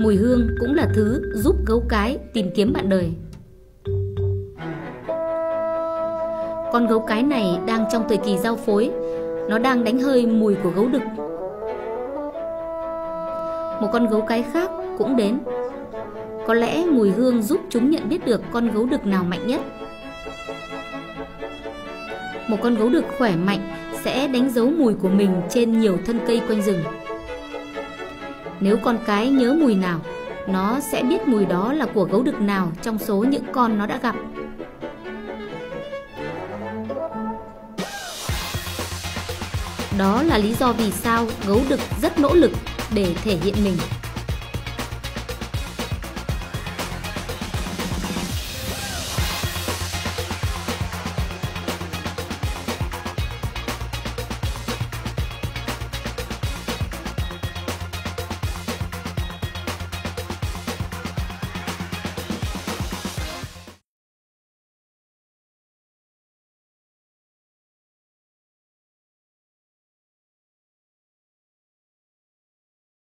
Mùi hương cũng là thứ giúp gấu cái tìm kiếm bạn đời. Con gấu cái này đang trong thời kỳ giao phối, nó đang đánh hơi mùi của gấu đực. Một con gấu cái khác cũng đến. Có lẽ mùi hương giúp chúng nhận biết được con gấu đực nào mạnh nhất. Một con gấu đực khỏe mạnh sẽ đánh dấu mùi của mình trên nhiều thân cây quanh rừng. Nếu con cái nhớ mùi nào, nó sẽ biết mùi đó là của gấu đực nào trong số những con nó đã gặp. Đó là lý do vì sao gấu đực rất nỗ lực để thể hiện mình.